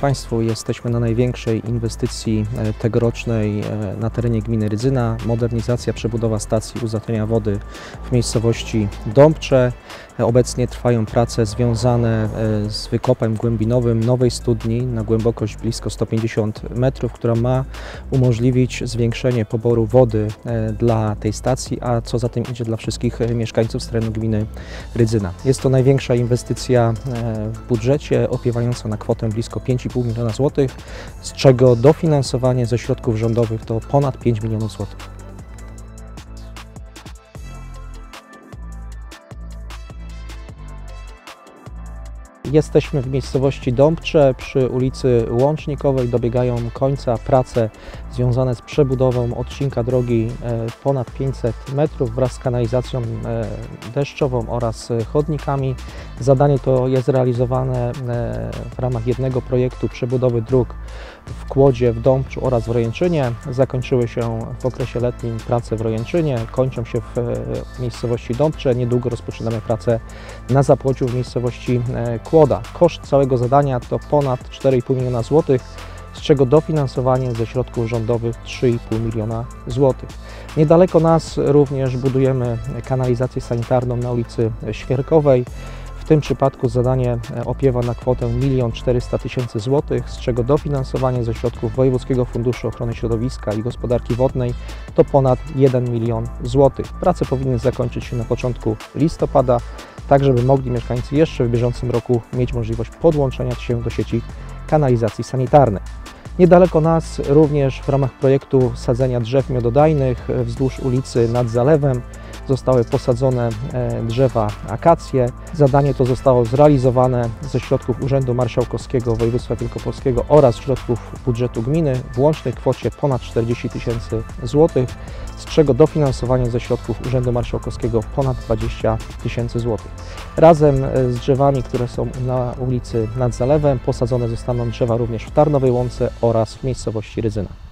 Państwu, jesteśmy na największej inwestycji e, tegorocznej e, na terenie gminy Rydzyna. Modernizacja, przebudowa stacji uzatniania wody w miejscowości Dąbcze. Obecnie trwają prace związane e, z wykopem głębinowym nowej studni na głębokość blisko 150 metrów, która ma umożliwić zwiększenie poboru wody e, dla tej stacji, a co za tym idzie dla wszystkich e, mieszkańców z terenu gminy Rydzyna. Jest to największa inwestycja w budżecie, opiewająca na kwotę blisko 5,5 miliona złotych, z czego dofinansowanie ze środków rządowych to ponad 5 milionów złotych. Jesteśmy w miejscowości Dąbcze przy ulicy Łącznikowej. Dobiegają końca prace związane z przebudową odcinka drogi e, ponad 500 metrów wraz z kanalizacją e, deszczową oraz chodnikami. Zadanie to jest realizowane e, w ramach jednego projektu przebudowy dróg w Kłodzie, w Dąbczu oraz w Rojęczynie. Zakończyły się w okresie letnim prace w Rojęczynie, kończą się w miejscowości Dąbcze. Niedługo rozpoczynamy pracę na Zapłociu w miejscowości e, Kłoda. Koszt całego zadania to ponad 4,5 miliona złotych, z czego dofinansowanie ze środków rządowych 3,5 miliona złotych. Niedaleko nas również budujemy kanalizację sanitarną na ulicy Świerkowej. W tym przypadku zadanie e, opiewa na kwotę 1 400 tysięcy złotych, z czego dofinansowanie ze środków Wojewódzkiego Funduszu Ochrony Środowiska i Gospodarki Wodnej to ponad 1 milion złotych. Prace powinny zakończyć się na początku listopada, tak żeby mogli mieszkańcy jeszcze w bieżącym roku mieć możliwość podłączenia się do sieci kanalizacji sanitarnej. Niedaleko nas również w ramach projektu sadzenia drzew miododajnych e, wzdłuż ulicy nad zalewem zostały posadzone e, drzewa akacje. Zadanie to zostało zrealizowane ze środków Urzędu Marszałkowskiego Województwa Wielkopolskiego oraz środków budżetu gminy w łącznej kwocie ponad 40 tysięcy złotych, z czego dofinansowanie ze środków Urzędu Marszałkowskiego ponad 20 tysięcy złotych. Razem e, z drzewami, które są na ulicy nad zalewem, posadzone zostaną drzewa również w Tarnowej Łące oraz w miejscowości Rydzyna.